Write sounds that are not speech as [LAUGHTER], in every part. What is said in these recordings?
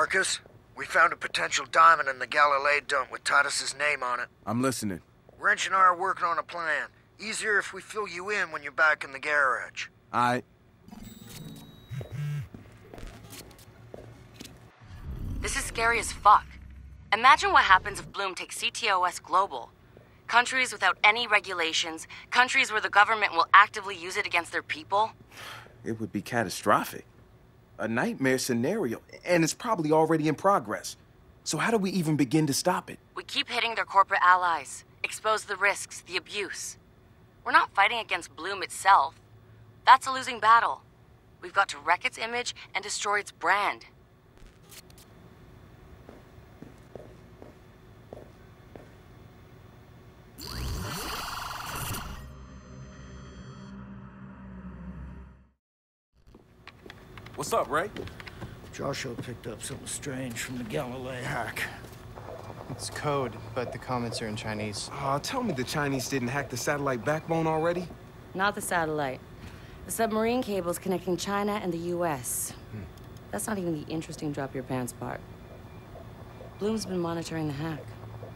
Marcus, we found a potential diamond in the Galilei dump with Titus's name on it. I'm listening. Wrench and I are working on a plan. Easier if we fill you in when you're back in the garage. I. This is scary as fuck. Imagine what happens if Bloom takes CTOS global. Countries without any regulations, countries where the government will actively use it against their people. It would be catastrophic. A nightmare scenario, and it's probably already in progress. So, how do we even begin to stop it? We keep hitting their corporate allies, expose the risks, the abuse. We're not fighting against Bloom itself. That's a losing battle. We've got to wreck its image and destroy its brand. What's up, Ray? Joshua picked up something strange from the Galilei hack. It's code, but the comments are in Chinese. Aw, tell me the Chinese didn't hack the satellite backbone already? Not the satellite. The submarine cables connecting China and the US. Hmm. That's not even the interesting drop your pants part. Bloom's been monitoring the hack.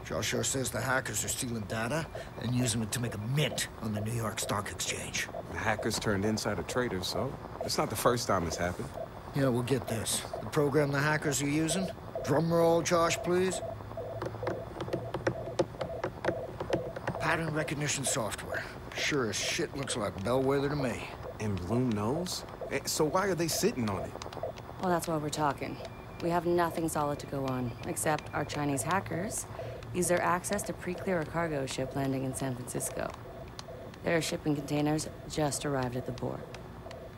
Joshua says the hackers are stealing data and using it to make a mint on the New York Stock Exchange. The hackers turned insider traders, so it's not the first time it's happened. Yeah, we'll get this. The program the hackers are using? Drum roll, Josh, please. Pattern recognition software. Sure as shit looks like Bellwether to me. And Bloom knows? Eh, So why are they sitting on it? Well, that's why we're talking. We have nothing solid to go on, except our Chinese hackers use their access to pre-clear a cargo ship landing in San Francisco. Their shipping containers just arrived at the port.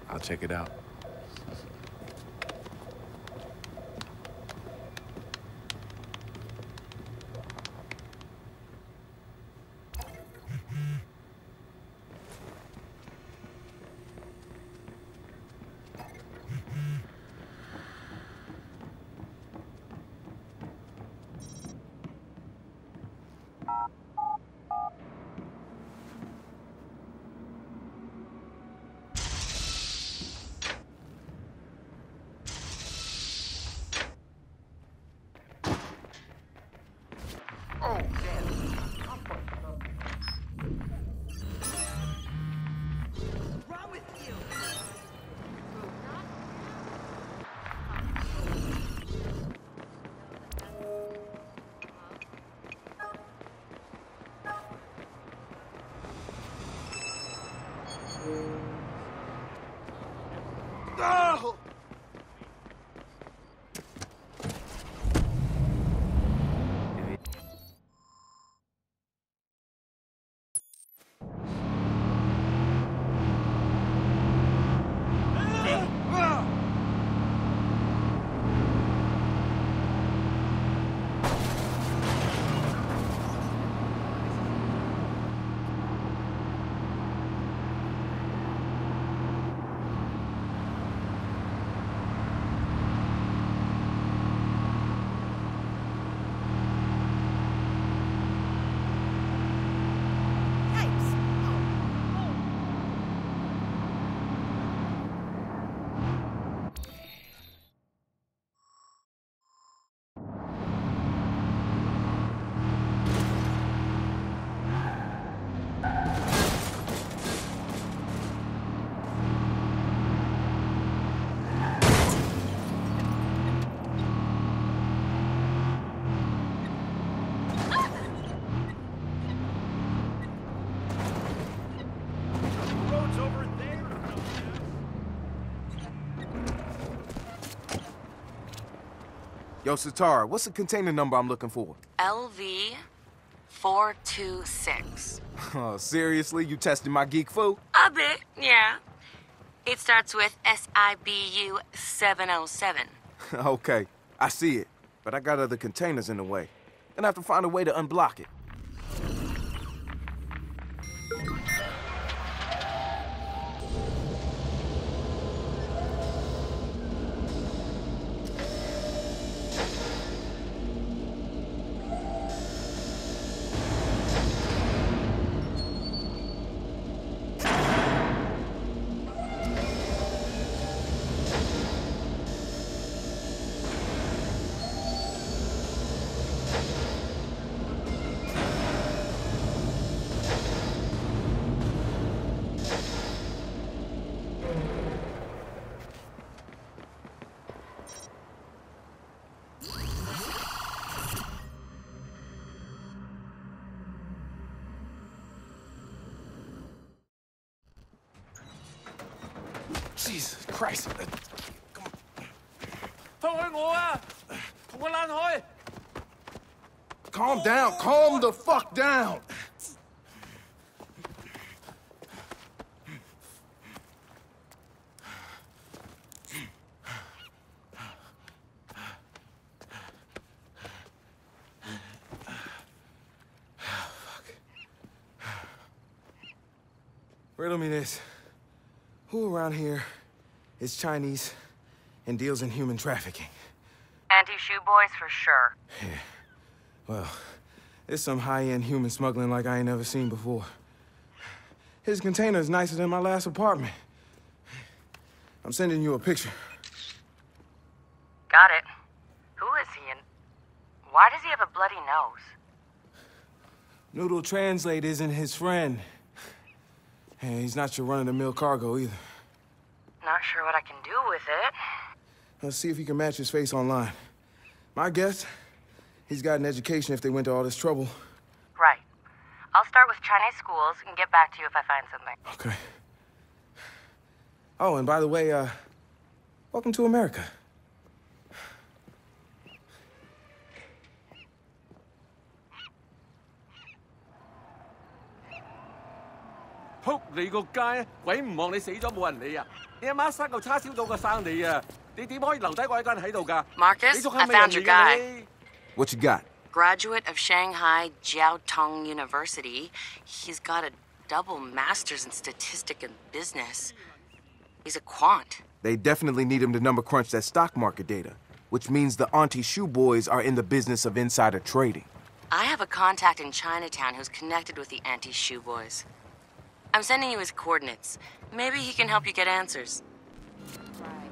I'll check it out. Yo, Sitara, what's the container number I'm looking for? LV 426. Oh, [LAUGHS] seriously? You testing my geek foo? A bit, yeah. It starts with SIBU 707. [LAUGHS] okay, I see it. But I got other containers in the way. Gonna have to find a way to unblock it. Down. Calm the fuck down. Riddle me this. Who around here is Chinese and deals in human trafficking? Auntie Shu Boys for sure. Yeah. Well, it's some high-end human smuggling like I ain't never seen before. His container is nicer than my last apartment. I'm sending you a picture. Got it. Who is he and why does he have a bloody nose? Nudle Translate isn't his friend. And he's not your run-of-the-mill cargo either. Not sure what I can do with it. Let's see if you can match his face online. My guess, he's got an education if they went to all this trouble. Right. I'll start with Chinese schools and get back to you if I find something. Okay. Oh, and by the way, uh, welcome to America. 仆你个街！鬼唔望你死咗冇人理啊！你阿妈生嚿叉烧到个生你啊！你点可以留低我一个人喺度㗎？ Marcus, 你仲 I 系咪人 found your 嚟㗎 guy. 你？What you got? Graduate of Shanghai Jiao Tong University. He's got a double master's in statistic and business. He's a quant. They definitely need him to number crunch that stock market data, which means the Auntie Shu Boys are in the business of insider trading. I have a contact in Chinatown who's connected with the Auntie Shu Boys. I'm sending you his coordinates. Maybe he can help you get answers. À.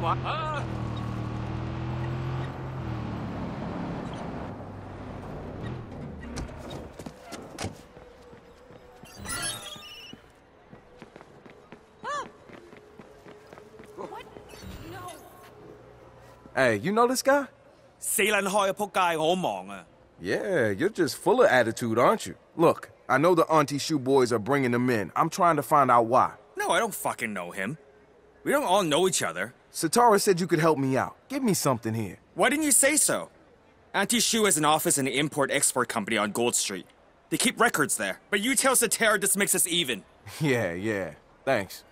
はああ誒，you know this guy？死撚開啊！撲街，我好忙啊。Yeah, you're just full of attitude, aren't you? Look, I know the Auntie Shu Boys are bringing them in. I'm trying to find out why. No, I don't fucking know him. We don't all know each other. Sitara said you could help me out. Give me something here. Why didn't you say so? Auntie Shu has an office in the import-export company on Gold Street. They keep records there. But you tell Sitara this makes us even. [LAUGHS] Yeah, yeah. Thanks.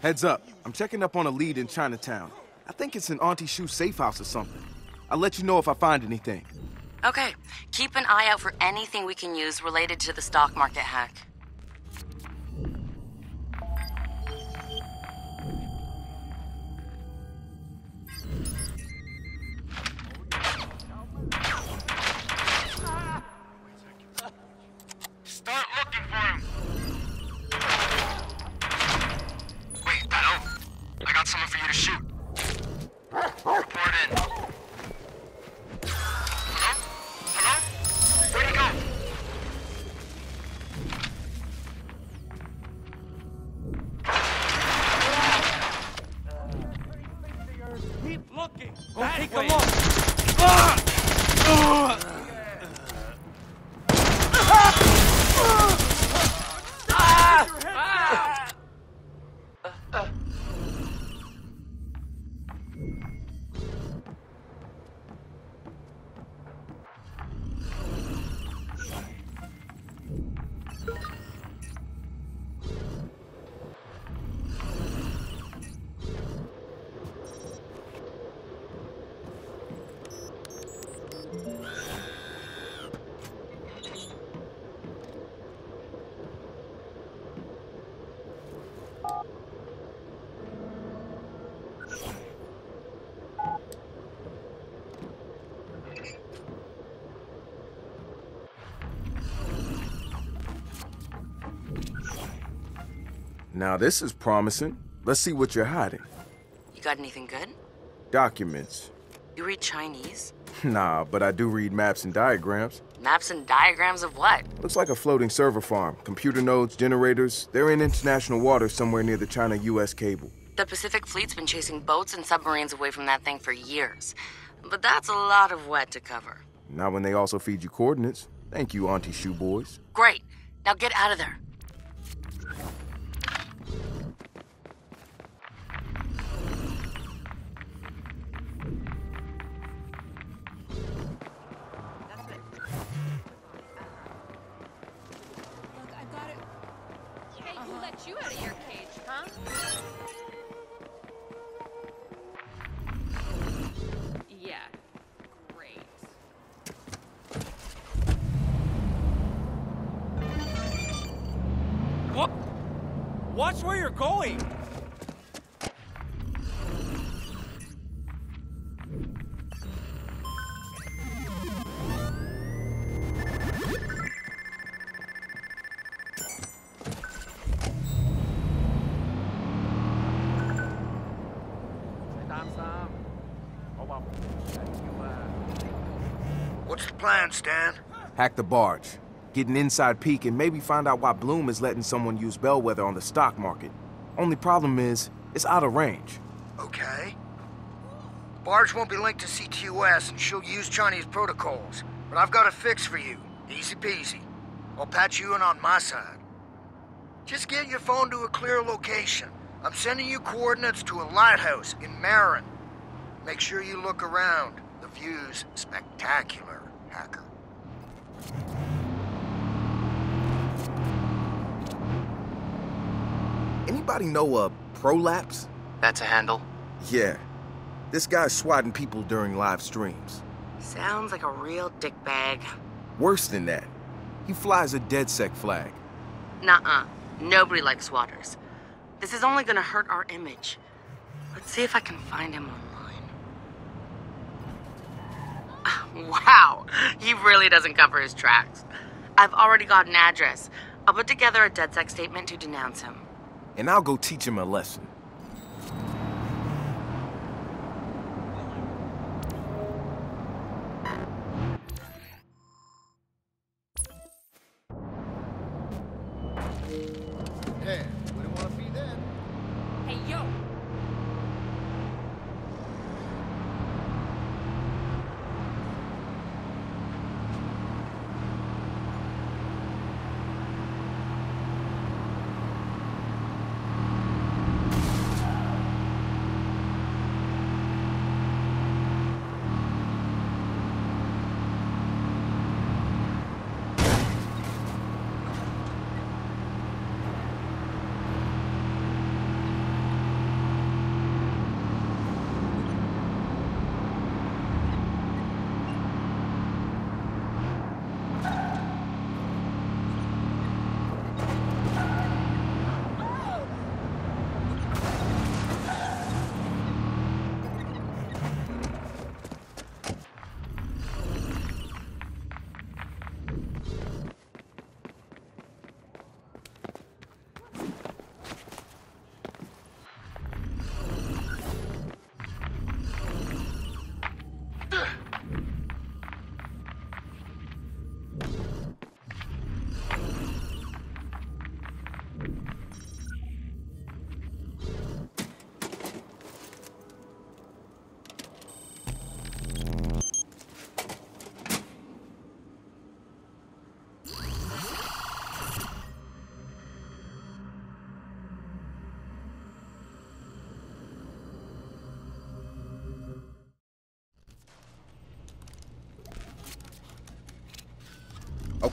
Heads up. I'm checking up on a lead in Chinatown. I think it's an Auntie Shu safe house or something. I'll let you know if I find anything. Okay, keep an eye out for anything we can use related to the stock market hack. Start looking for you to shoot. Report in. Now this is promising. Let's see what you're hiding. You got anything good? Documents. You read Chinese? [LAUGHS] Nah, but I do read maps and diagrams. Maps and diagrams of what? Looks like a floating server farm. Computer nodes, generators. They're in international waters somewhere near the China-US cable. The Pacific Fleet's been chasing boats and submarines away from that thing for years. But that's a lot of wet to cover. Not when they also feed you coordinates. Thank you, Auntie Shu Boys. Great. Now get out of there. Stan? Hack the barge. Get an inside peek and maybe find out why Bloom is letting someone use Bellwether on the stock market. Only problem is, it's out of range. Okay. Barge won't be linked to CTOS and she'll use Chinese protocols. But I've got a fix for you. Easy peasy. I'll patch you in on my side. Just get your phone to a clear location. I'm sending you coordinates to a lighthouse in Marin. Make sure you look around. The view's spectacular, hacker. Anybody know a prolapse? That's a handle. Yeah. This guy's swatting people during live streams. Sounds like a real dickbag. Worse than that, he flies a DedSec flag. Nuh-uh. Nobody likes swatters. This is only gonna hurt our image. Let's see if I can find him online. [LAUGHS] Wow, he really doesn't cover his tracks. I've already got an address. I'll put together a dead DedSec statement to denounce him. And I'll go teach him a lesson.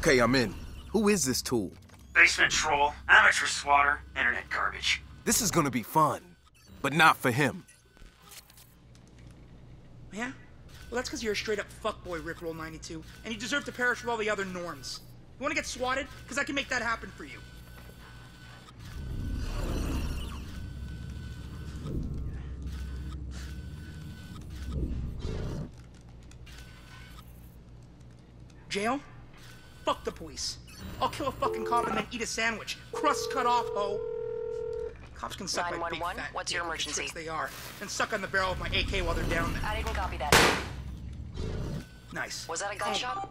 Okay, I'm in. Who is this tool? Basement troll, amateur swatter, internet garbage. This is gonna be fun, but not for him. Yeah? Well, that's because you're a straight up fuckboy, Rickroll 92, and you deserve to perish with all the other norms. You want to get swatted? Because I can make that happen for you. Jail? Fuck the police. I'll kill a fucking cop and then eat a sandwich. Crust cut off, ho. Cops can suck my big 911, fat what's your the emergency? they are, and suck on the barrel of my AK while they're down there. I didn't copy that. Nice. Was that a gunshot?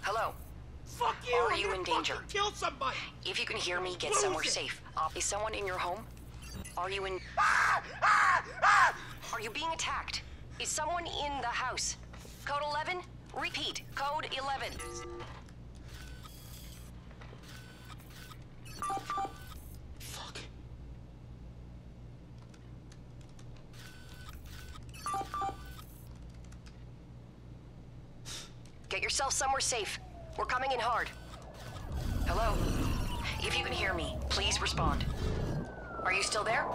Hello? Fuck you! Are I'm you in danger? Kill somebody! If you can hear me, get somewhere safe. Uh, is someone in your home? Are you in... Ah! Ah! Ah! Are you being attacked? Is someone in the house? Code 11? Repeat. Code 11. Fuck. Get yourself somewhere safe. We're coming in hard. Hello? If you can hear me, please respond. Are you still there?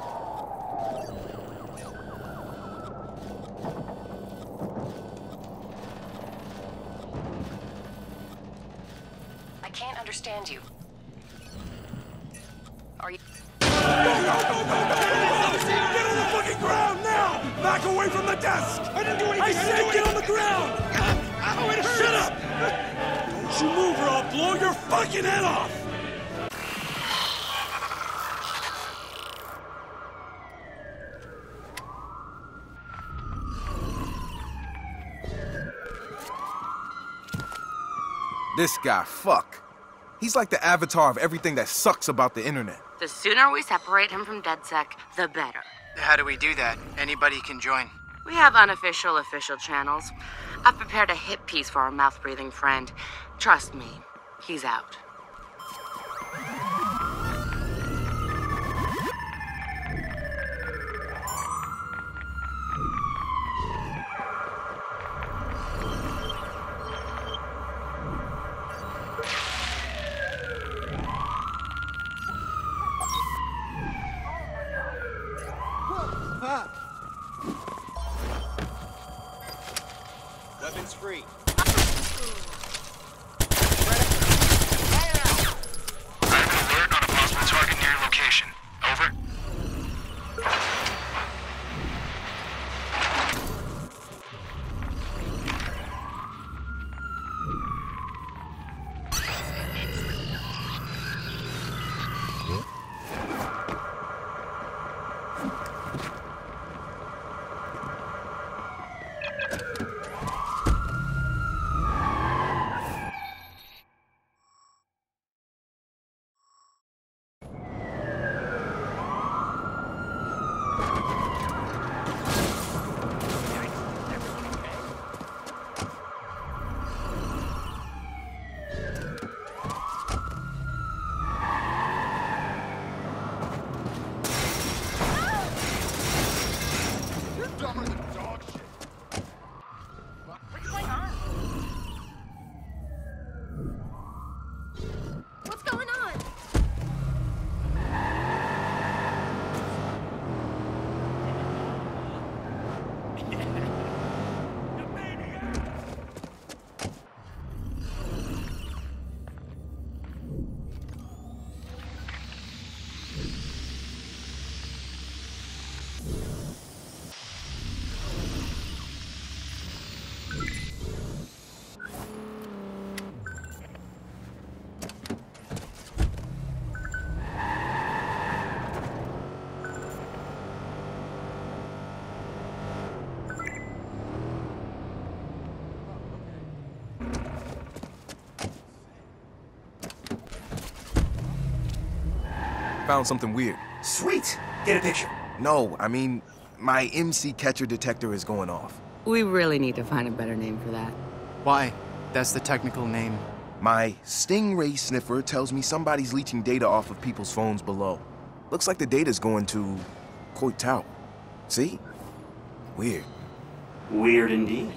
I can't understand you. Get on the fucking ground now! Back away from the desk! I didn't do anything! I said get on the ground! [LAUGHS] Oh, Shut up! Don't you move or I'll blow your fucking head off! This guy, fuck. He's like the avatar of everything that sucks about the internet. The sooner we separate him from DedSec, the better. How do we do that? Anybody can join. We have unofficial official channels. I've prepared a hit piece for our mouth breathing friend. Trust me, he's out. Found something weird. Sweet. Get a picture. No, I mean, my IMSI catcher detector is going off. We really need to find a better name for that. Why? That's the technical name. My Stingray sniffer tells me somebody's leeching data off of people's phones below. Looks like the data's going to Coit Tower. See? Weird. Weird indeed.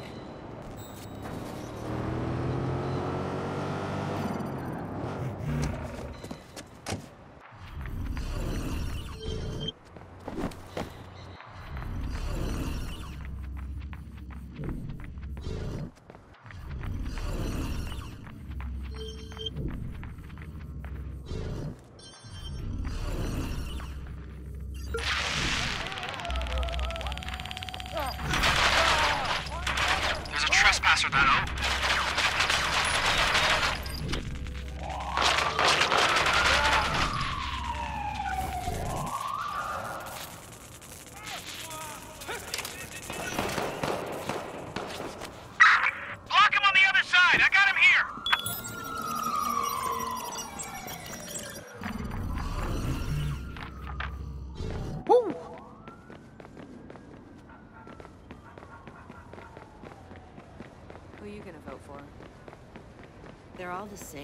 The same,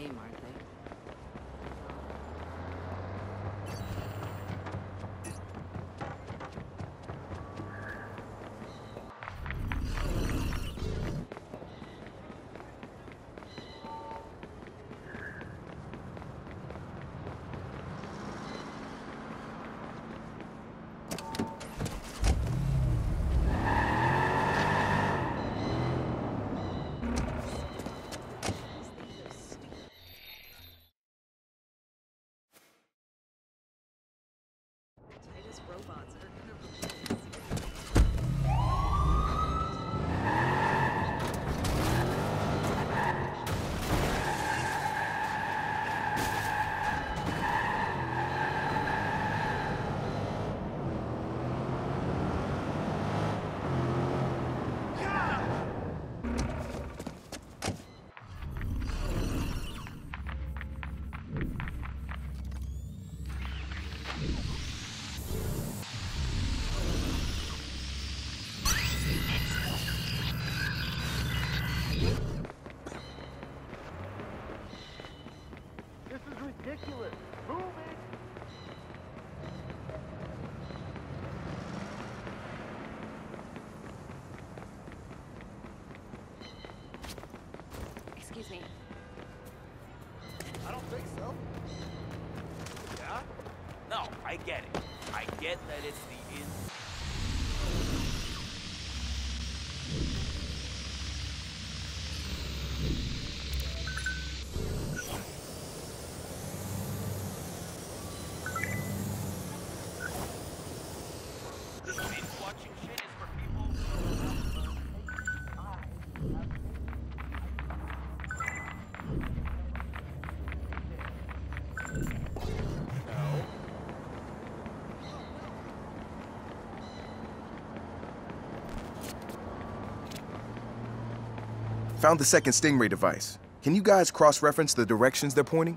Found the second Stingray device. Can you guys cross-reference the directions they're pointing?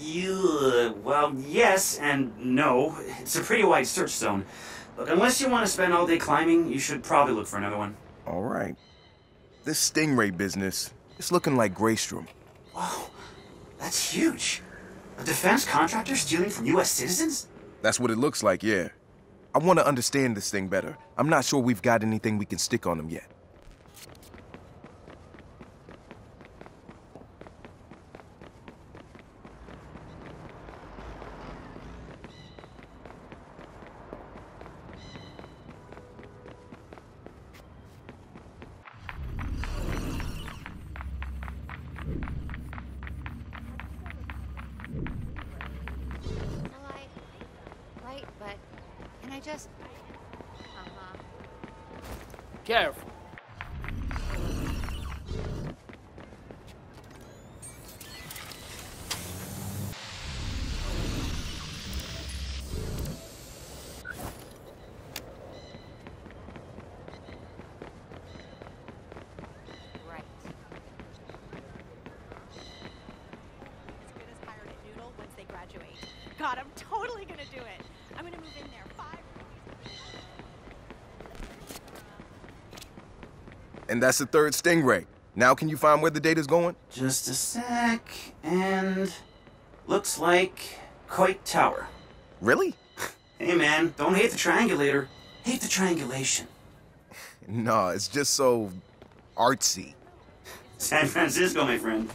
You, well, yes and no. It's a pretty wide search zone. Look, unless you want to spend all day climbing, you should probably look for another one. All right. This Stingray business, it's looking like Graystrom. Wow, that's huge. A defense contractor stealing from U.S. citizens? That's what it looks like, yeah. I want to understand this thing better. I'm not sure we've got anything we can stick on them yet. And that's the third Stingray. Now can you find where the data's going? Just a sec, and looks like Coit Tower. Really? [LAUGHS] Hey man, don't hate the triangulator. Hate the triangulation. [LAUGHS] No, it's just so artsy. [LAUGHS] San Francisco, my friend.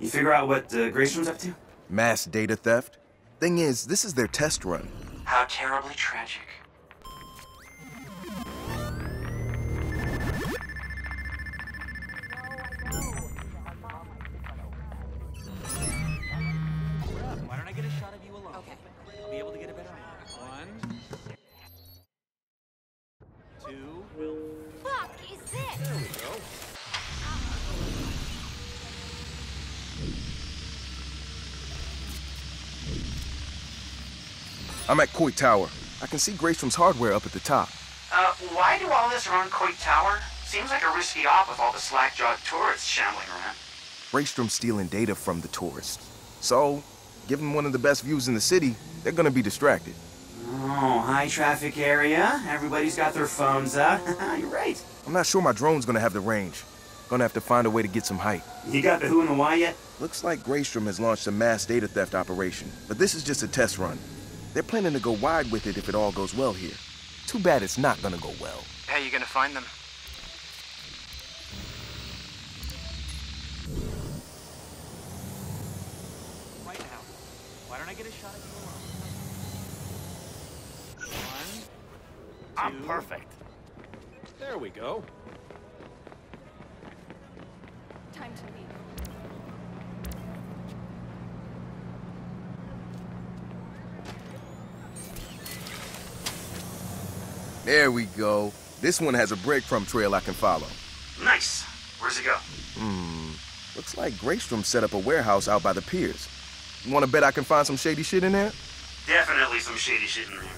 You figure out what uh, Graystrom's up to? Mass data theft. Thing is, this is their test run. How terribly tragic. I'm at Coit Tower. I can see Graystrom's hardware up at the top. Uh, why do all this around Coit Tower? Seems like a risky op with all the slack-jawed tourists shambling around. Graystrom's stealing data from the tourists. So, given one of the best views in the city, they're gonna be distracted. Oh, high traffic area. Everybody's got their phones out. [LAUGHS] You're right. I'm not sure my drone's gonna have the range. Gonna have to find a way to get some height. You got the who and the why yet? Looks like Graystrom has launched a mass data theft operation, but this is just a test run. They're planning to go wide with it if it all goes well here. Too bad it's not gonna go well. How you gonna find them? Right now. Why don't I get a shot at you alone? One. I'm perfect. There we go. Time to leave. There we go. This one has a breadcrumb trail I can follow. Nice. Where's it go? Hmm. Looks like Graystrom set up a warehouse out by the piers. You wanna bet I can find some shady shit in there? Definitely some shady shit in there.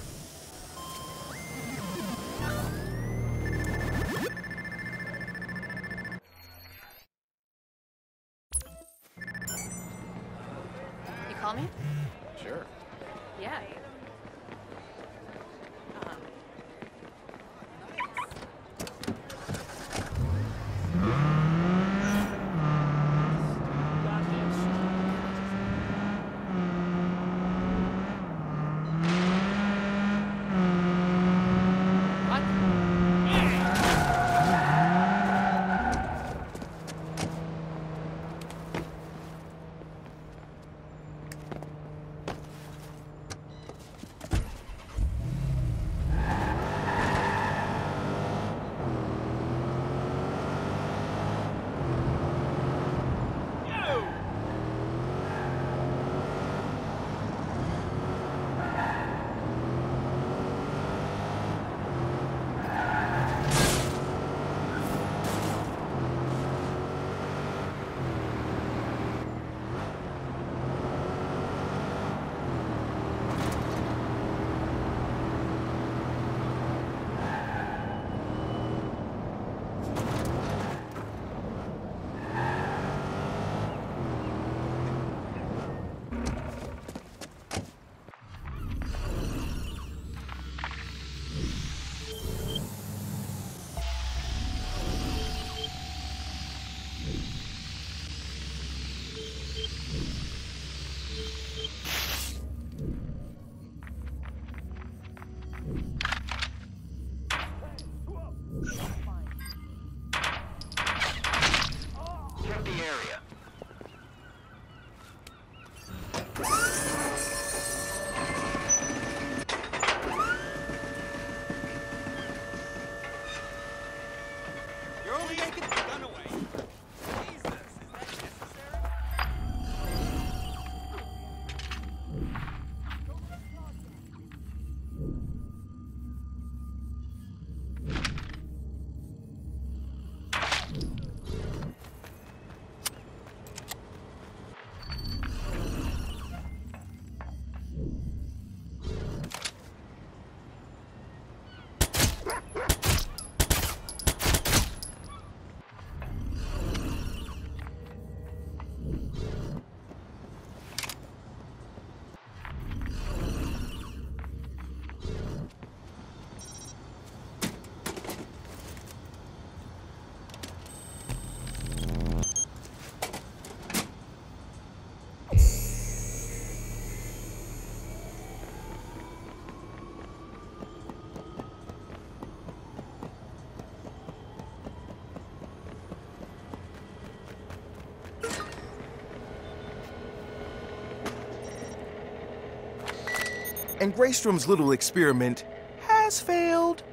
And Graystrom's little experiment has failed,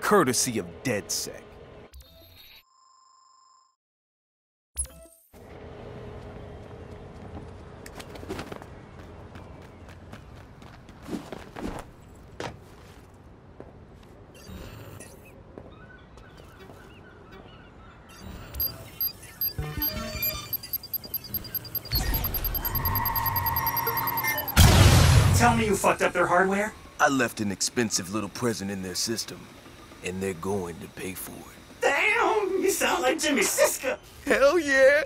courtesy of DedSec. Tell me you fucked up their hardware? I left an expensive little present in their system, and they're going to pay for it. Damn, you sound like Jimmy Siska. Hell yeah!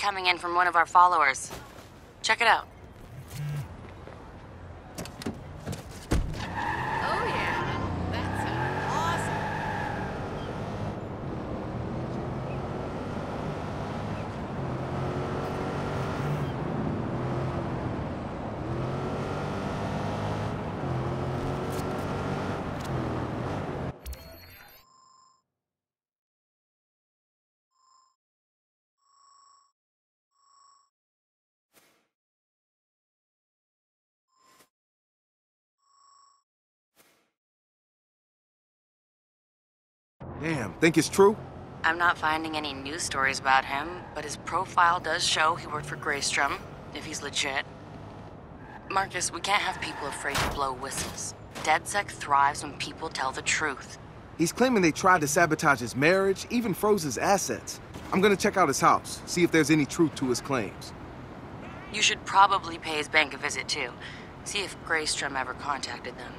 Coming in from one of our followers. Check it out. Oh yeah, that's awesome. Damn, think it's true? I'm not finding any news stories about him, but his profile does show he worked for Greystrom, if he's legit. Marcus, we can't have people afraid to blow whistles. DedSec thrives when people tell the truth. He's claiming they tried to sabotage his marriage, even froze his assets. I'm gonna check out his house, see if there's any truth to his claims. You should probably pay his bank a visit too. See if Greystrom ever contacted them.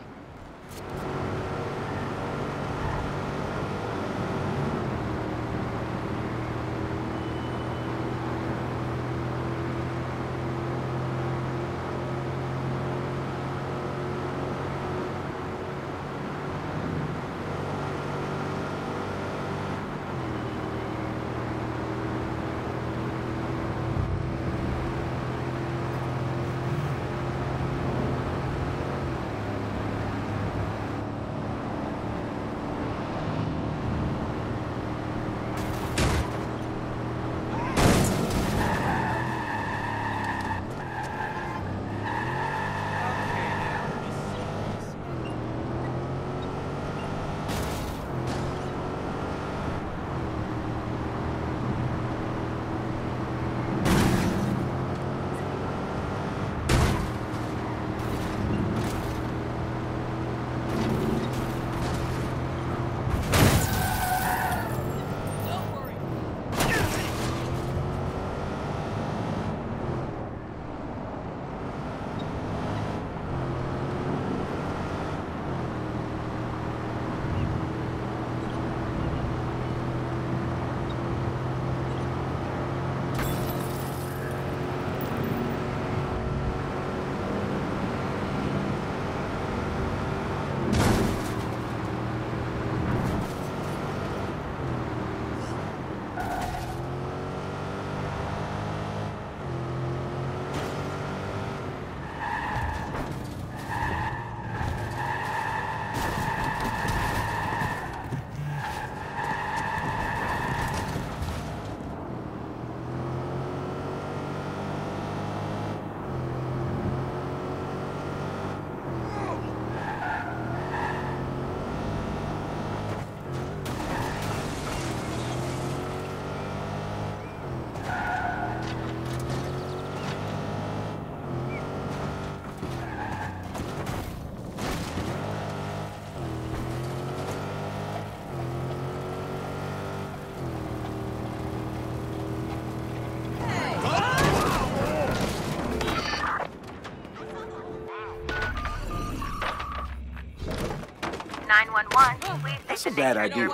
That's a bad idea.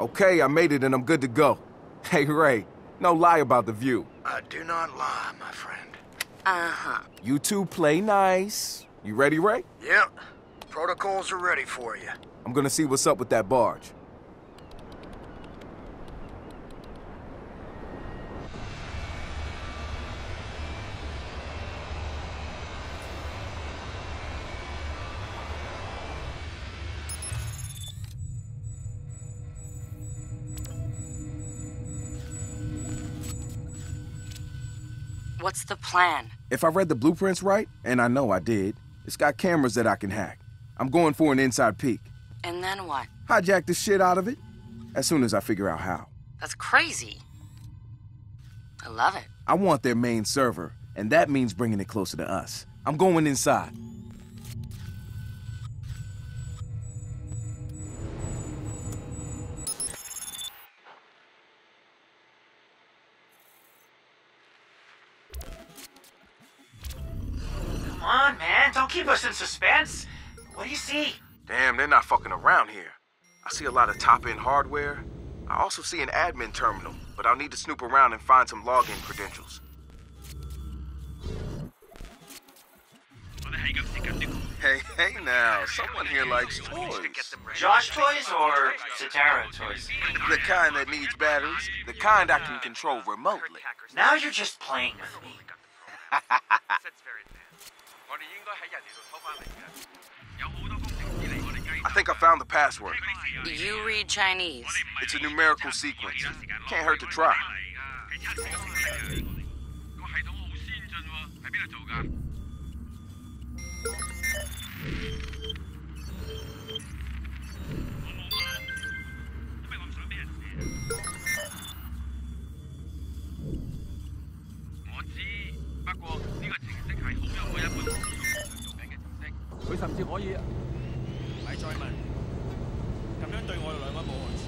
Okay, I made it and I'm good to go. [LAUGHS] Hey, Ray, no lie about the view. I do not lie, my friend. Uh-huh. You two play nice. You ready, Ray? Yep. Protocols are ready for you. I'm gonna see what's up with that barge. Plan? If I read the blueprints right, and I know I did, it's got cameras that I can hack. I'm going for an inside peek. And then what? Hijack the shit out of it as soon as I figure out how. That's crazy. I love it. I want their main server, and that means bringing it closer to us. I'm going inside. See a lot of top-end hardware. I also see an admin terminal, but I'll need to snoop around and find some login credentials. Hey, hey now, someone here likes toys. Josh toys or Sitara toys? The kind that needs batteries, the kind I can control remotely. Now you're just playing with me. [LAUGHS] [LAUGHS] [LAUGHS] I think I found the password. You read Chinese. It's a numerical sequence. Can't hurt to try. 再問，咁樣對我哋兩位冇安。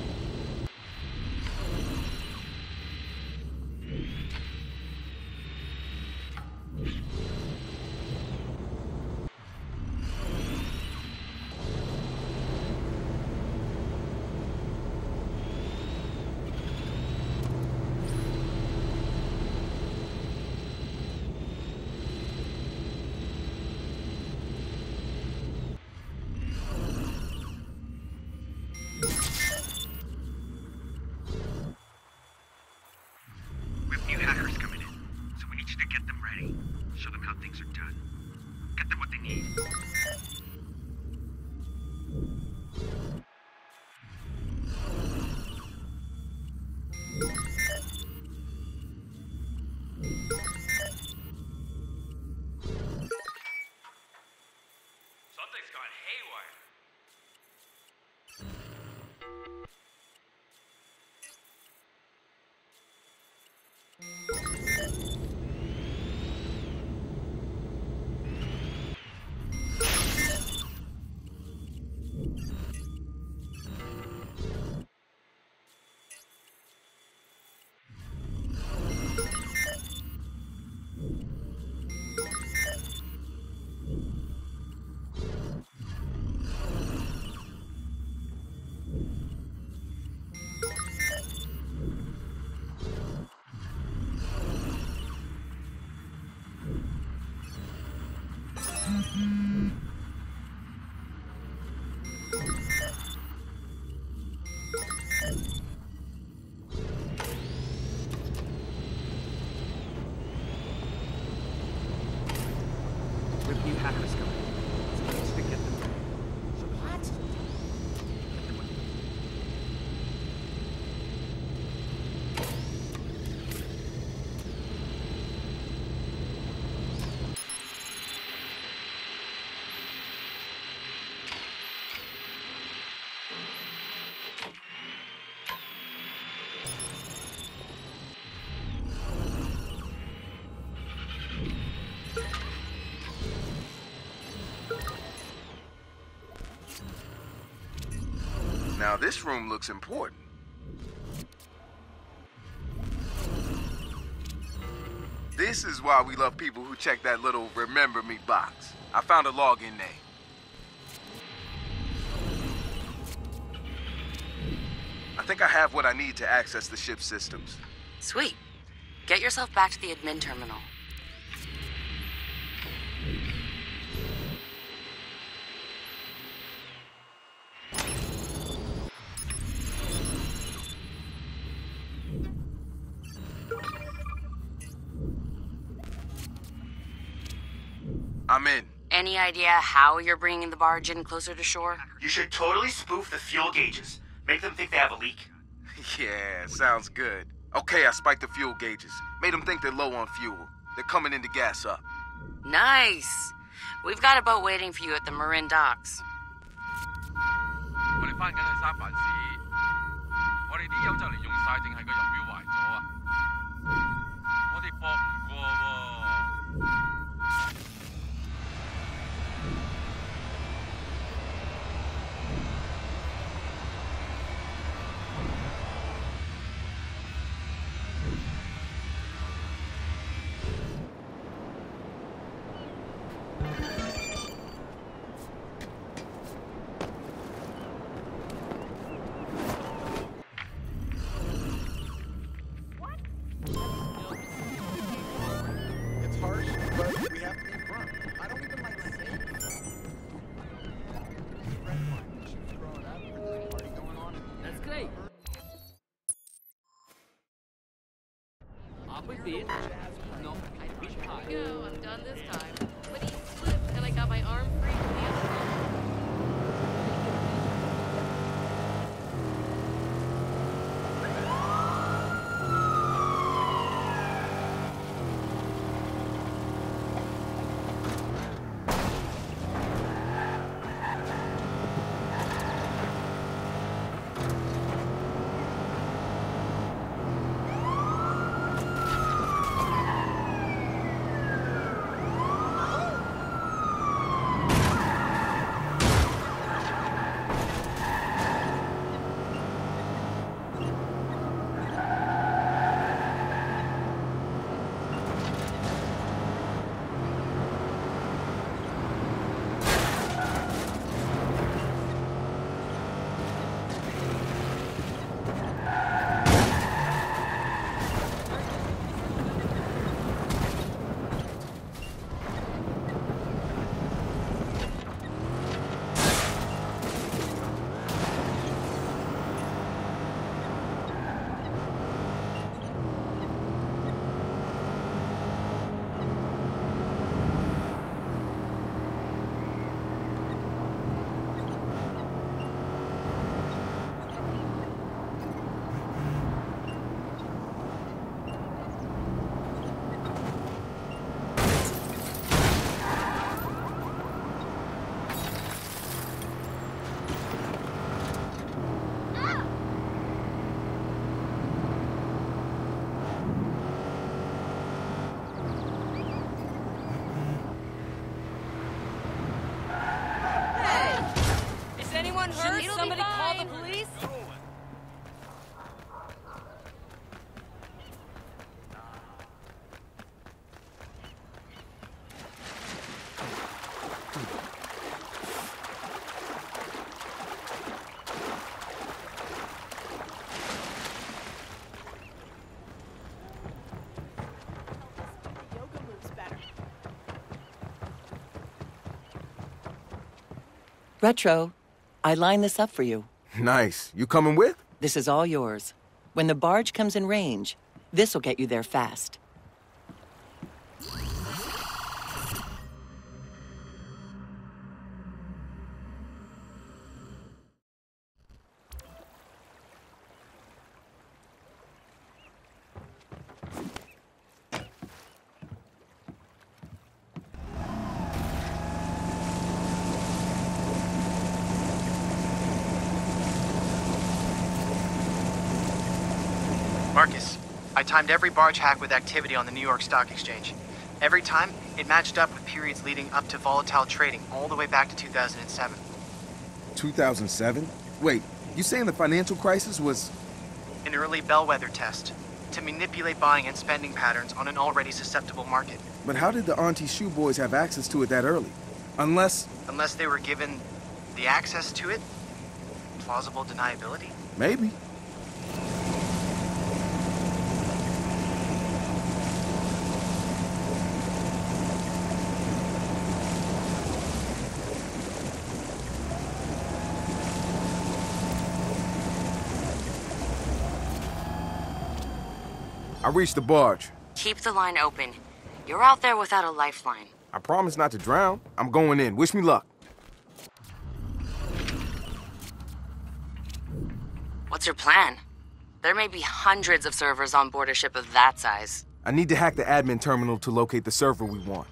Something's gone haywire. This room looks important. This is why we love people who check that little remember me box. I found a login name. I think I have what I need to access the ship's systems. Sweet. Get yourself back to the admin terminal. idea how you're bringing the barge in closer to shore? You should totally spoof the fuel gauges. Make them think they have a leak. [LAUGHS] Yeah, sounds good. Okay, I spiked the fuel gauges. Made them think they're low on fuel. They're coming in to gas up. Nice. We've got a boat waiting for you at the Marin docks. 我哋翻紧去三藩市，我哋啲油就嚟用晒，定系个油 No, bit high. Go, I'm done this time. Retro, I lined this up for you. Nice. You coming with? This is all yours. When the barge comes in range, this will get you there fast. I timed every barge hack with activity on the New York Stock Exchange. Every time, it matched up with periods leading up to volatile trading all the way back to 2007. 2007? Wait, you saying the financial crisis was. An early bellwether test to manipulate buying and spending patterns on an already susceptible market. But how did the Auntie Shu Boys have access to it that early? Unless. Unless they were given the access to it? Plausible deniability? Maybe. Reached the barge. Keep the line open. You're out there without a lifeline. I promise not to drown. I'm going in. Wish me luck. What's your plan? There may be hundreds of servers on board a ship of that size. I need to hack the admin terminal to locate the server we want.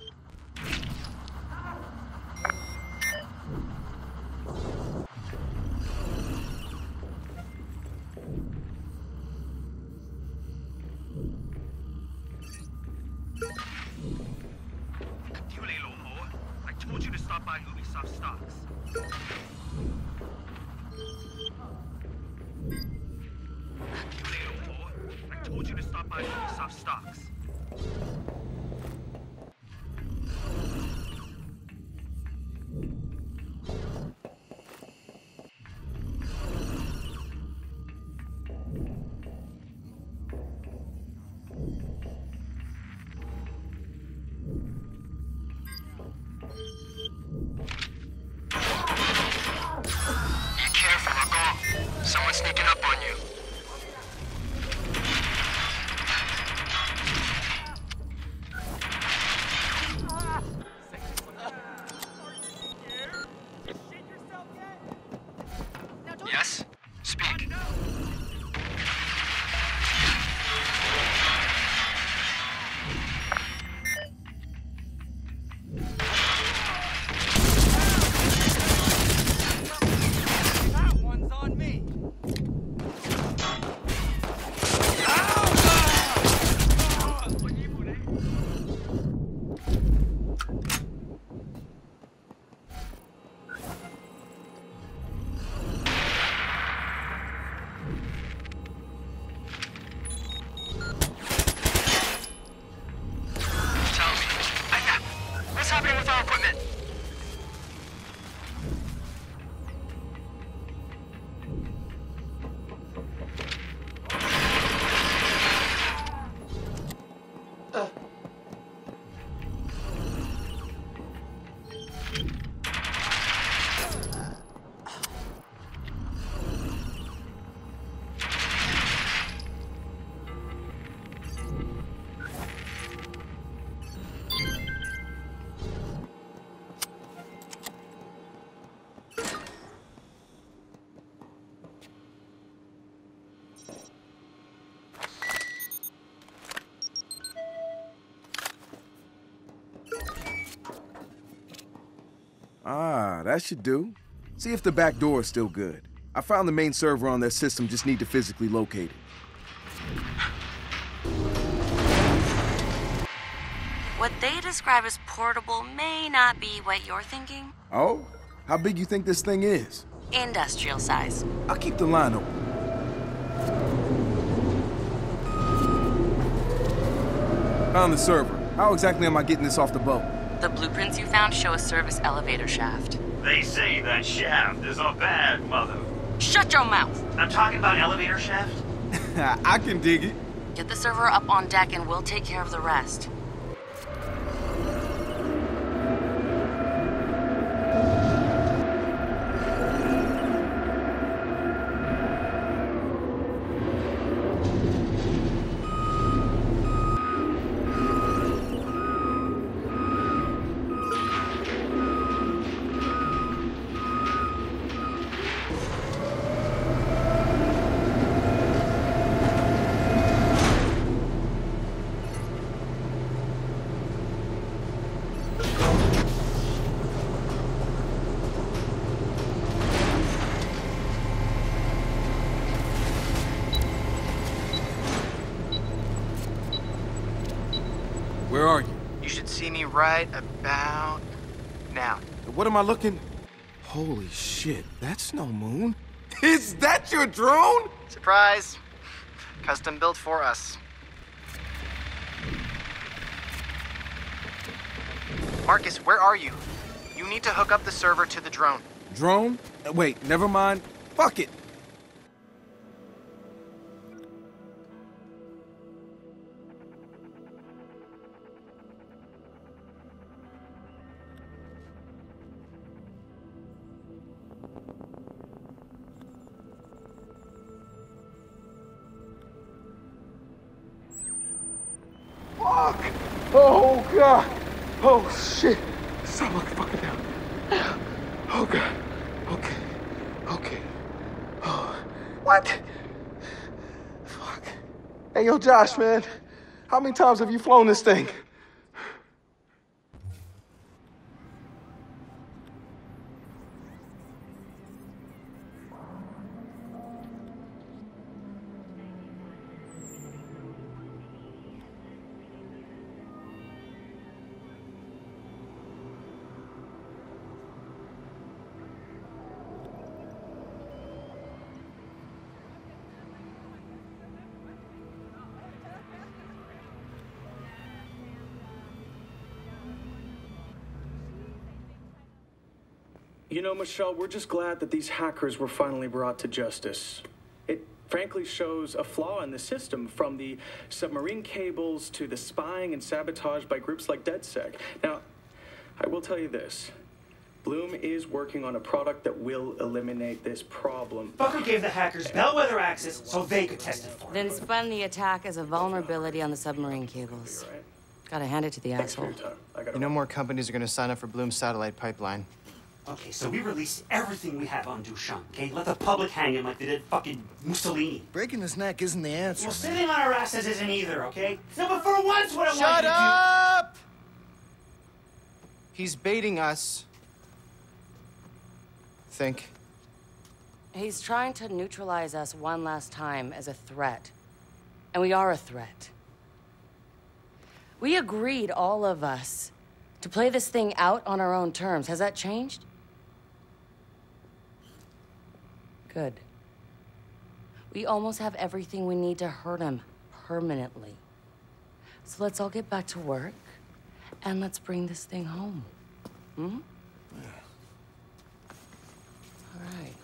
Ah, that should do. See if the back door is still good. I found the main server on their system, just need to physically locate it. What they describe as portable may not be what you're thinking. Oh? How big you think this thing is? Industrial size. I'll keep the line open. Found the server. How exactly am I getting this off the boat? The blueprints you found show a service elevator shaft. They say that shaft is a bad mother. Shut your mouth! I'm talking about elevator shaft. [LAUGHS] I can dig it. Get the server up on deck and we'll take care of the rest. Right about now. What am I looking? Holy shit, that's no moon. [LAUGHS] Is that your drone? Surprise! Custom built for us. Marcus, where are you? You need to hook up the server to the drone. Drone? Uh, Wait, never mind. Fuck it. Hey, yo, Josh, man. How many times have you flown this thing? You know, Michelle, we're just glad that these hackers were finally brought to justice. It frankly shows a flaw in the system, from the submarine cables to the spying and sabotage by groups like DedSec. Now, I will tell you this. Blume is working on a product that will eliminate this problem. Fucker gave the hackers bellwether access so they could test it for Then spun the attack as a vulnerability on the submarine cables. Gotta hand it to the asshole. You know more companies are going to sign up for Blume's satellite pipeline. Okay, so we release everything we have on Dušan, okay? Let the public hang him like they did fucking Mussolini. Breaking his neck isn't the answer. Well, sitting on our asses isn't either, okay? No, but for once, what I want you Shut to up! He's baiting us. Think. He's trying to neutralize us one last time as a threat. And we are a threat. We agreed, all of us, to play this thing out on our own terms. Has that changed? Good. We almost have everything we need to hurt him permanently. So let's all get back to work and let's bring this thing home. Hmm? Yeah. All right.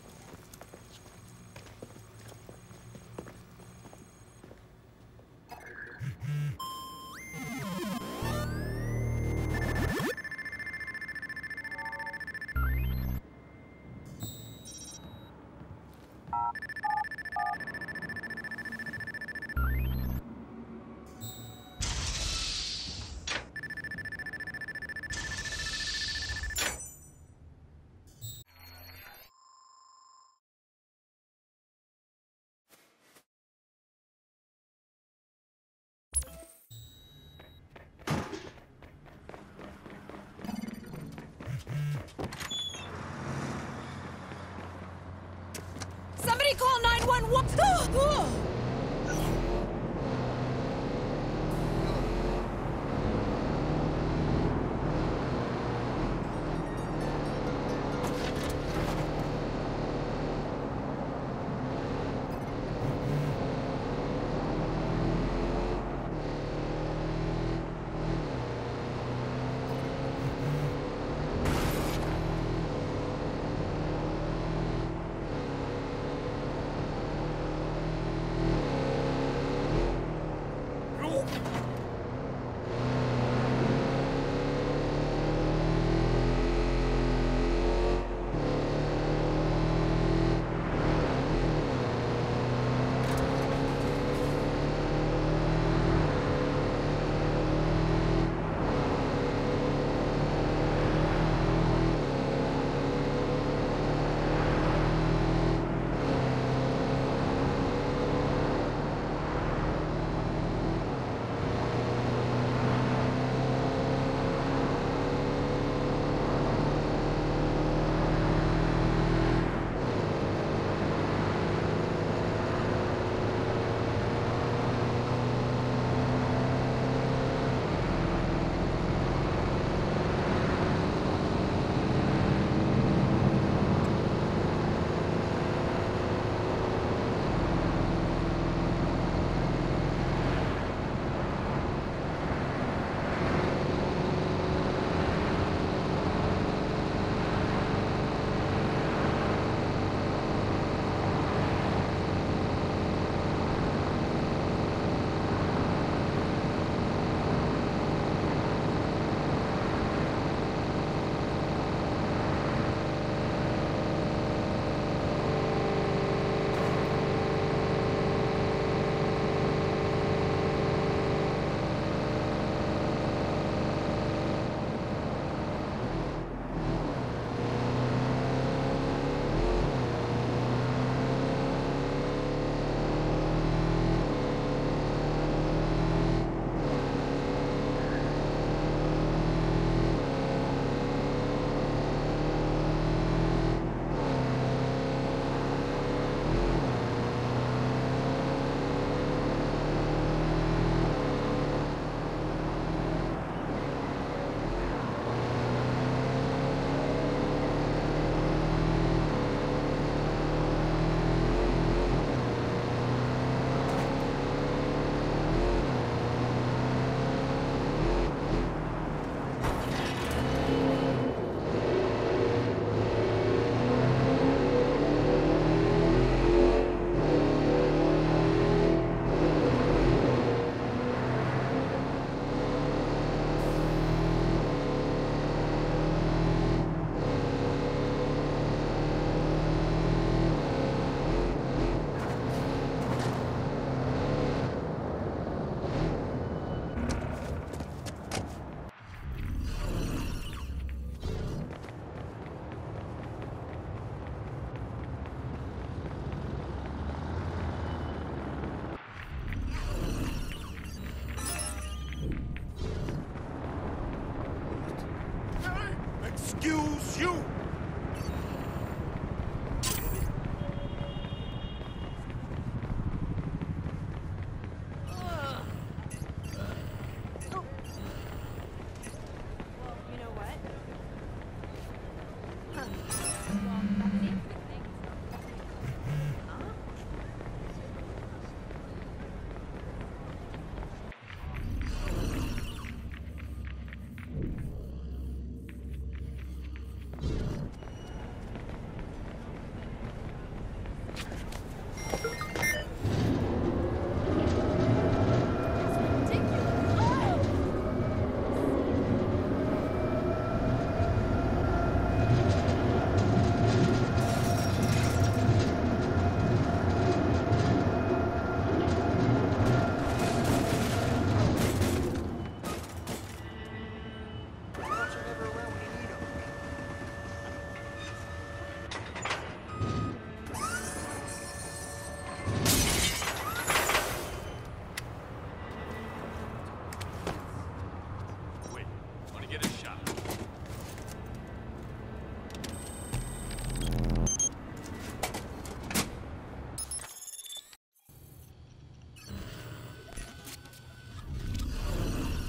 You! You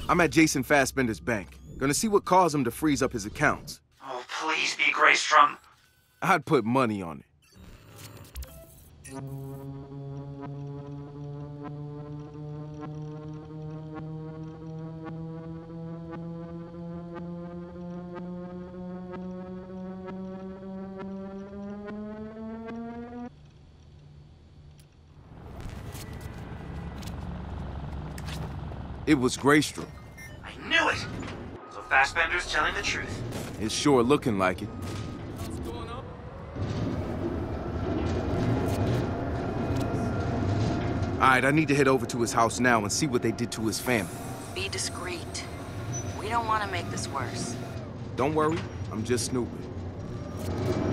I'm at Jason Fassbender's bank. Gonna see what caused him to freeze up his accounts. Oh, please be Greystrom. I'd put money on it. It was Graystrom. I knew it! So Fassbender's telling the truth. It's sure looking like it. Alright, I need to head over to his house now and see what they did to his family. Be discreet. We don't want to make this worse. Don't worry, I'm just snooping.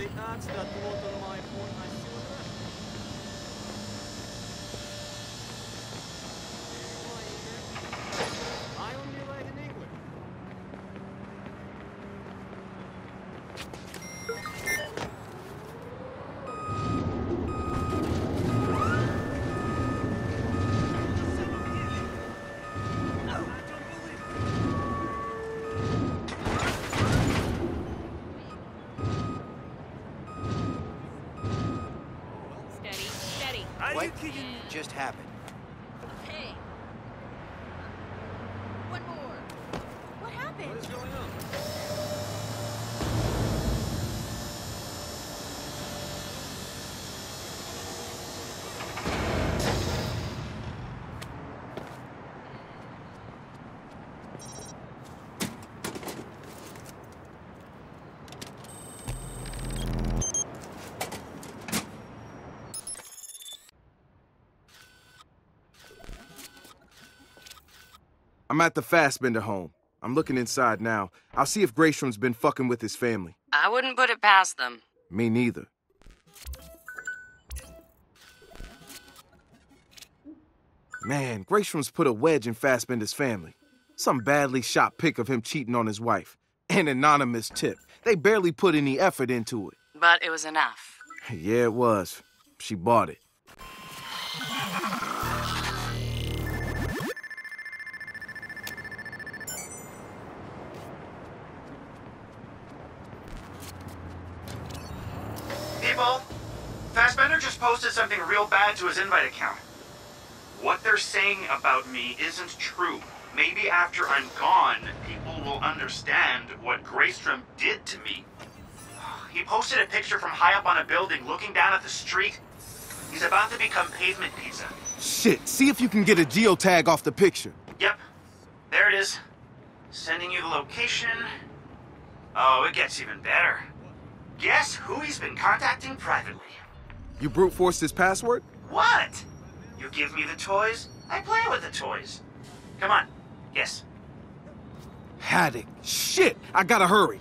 The ads that brought just happened? Hey. One more. What happened? What is going on? I'm at the Fassbender home. I'm looking inside now. I'll see if Graystrom's been fucking with his family. I wouldn't put it past them. Me neither. Man, Graystrom's put a wedge in Fassbender's family. Some badly shot pic of him cheating on his wife. An anonymous tip. They barely put any effort into it. But it was enough. Yeah, it was. She bought it. Invite account. What they're saying about me isn't true. Maybe after I'm gone, people will understand what Graystrom did to me. [SIGHS] He posted a picture from high up on a building looking down at the street. He's about to become pavement pizza. Shit, see if you can get a geotag off the picture. Yep, there it is. Sending you the location. Oh, it gets even better. Guess who he's been contacting privately? You brute forced his password? What? You give me the toys, I play with the toys. Come on, guess. Haddock. Shit, I gotta hurry.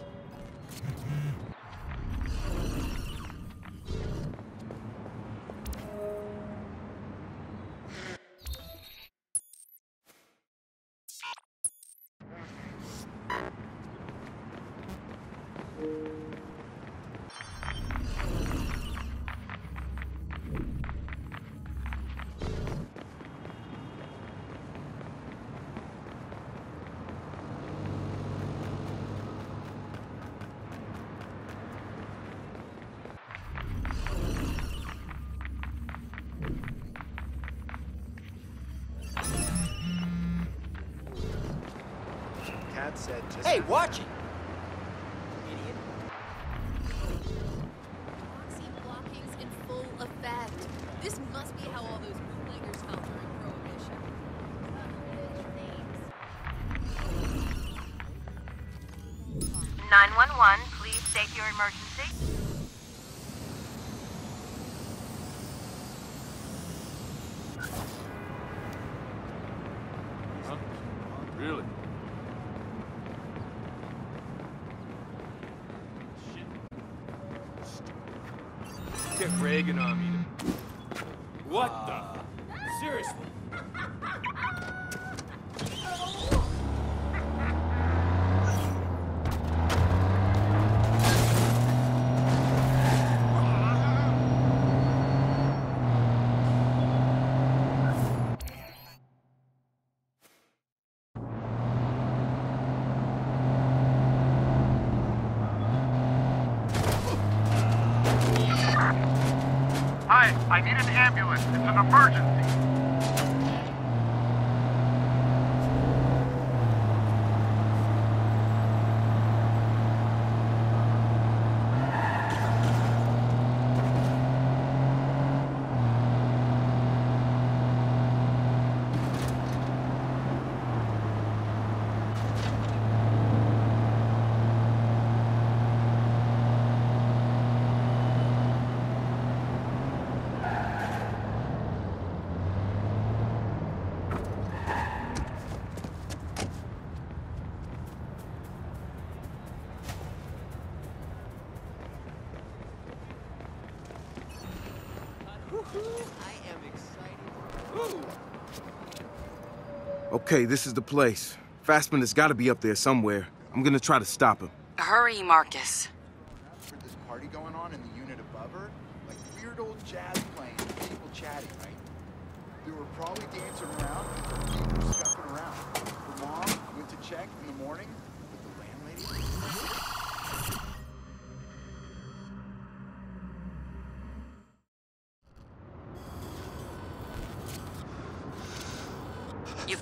Reagan on me. What the? Seriously? [LAUGHS] Hi, I need an ambulance. It's an emergency. Okay, this is the place. Fastman's gotta be up there somewhere. I'm gonna try to stop him. Hurry, Marcus. party going on in the unit above her. Like weird old jazz playing people chatting, right? They were probably dancing around and her scuffing around. Her mom went to check in the morning,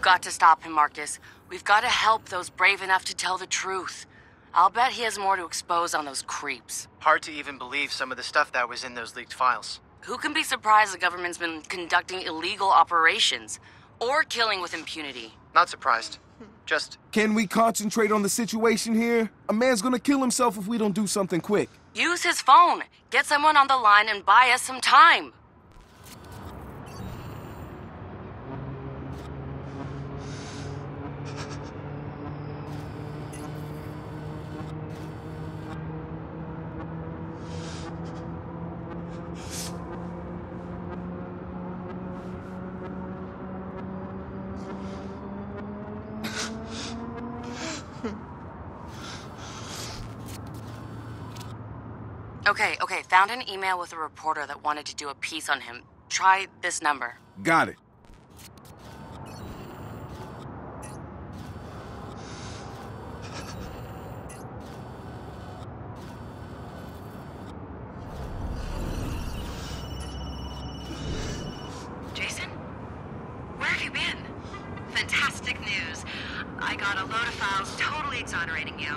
got to stop him, Marcus. We've got to help those brave enough to tell the truth. I'll bet he has more to expose on those creeps. Hard to even believe some of the stuff that was in those leaked files. Who can be surprised the government's been conducting illegal operations or killing with impunity? Not surprised. Just Can we concentrate on the situation here? A man's gonna kill himself if we don't do something quick. Use his phone. Get someone on the line and buy us some time. [LAUGHS] Okay, okay, found an email with a reporter that wanted to do a piece on him. Try this number. Got it. Jason? Where have you been? Fantastic news. I got a load of files totally exonerating you.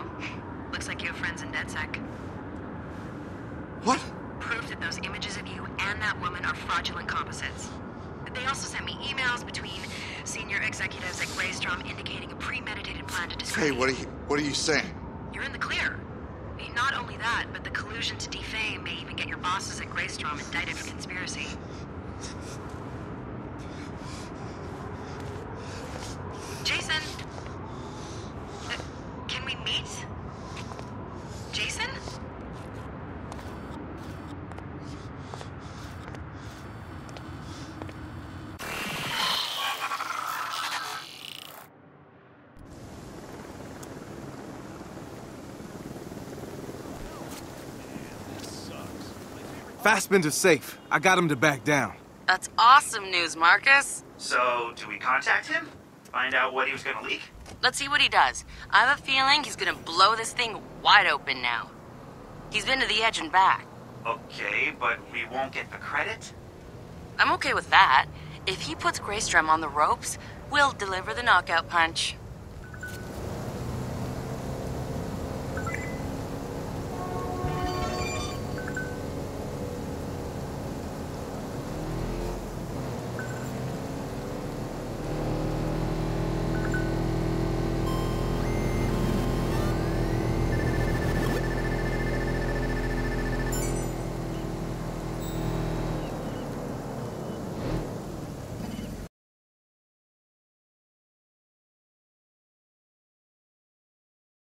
Looks like you have friends in DedSec. What? Proof that those images of you and that woman are fraudulent composites. They also sent me emails between senior executives at Greystrom indicating a premeditated plan to destroy Hey, you. what are you what are you saying? You're in the clear. I mean, Not only that, but the collusion to defame may even get your bosses at Greystrom indicted for conspiracy. Jason? Uh, can we meet? Jason? Fassbender's safe. I got him to back down. That's awesome news, Marcus. So, do we contact him? Find out what he was gonna leak? Let's see what he does. I have a feeling he's gonna blow this thing wide open now. He's been to the edge and back. Okay, but we won't get the credit? I'm okay with that. If he puts Greystrom on the ropes, we'll deliver the knockout punch.